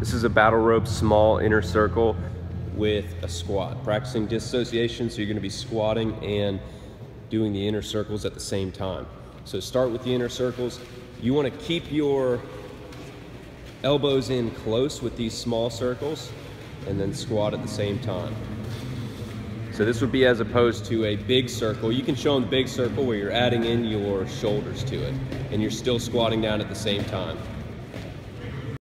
This is a battle rope small inner circle with a squat. Practicing dissociation, so you're gonna be squatting and doing the inner circles at the same time. So start with the inner circles. You wanna keep your elbows in close with these small circles and then squat at the same time. So this would be as opposed to a big circle. You can show them big circle where you're adding in your shoulders to it and you're still squatting down at the same time.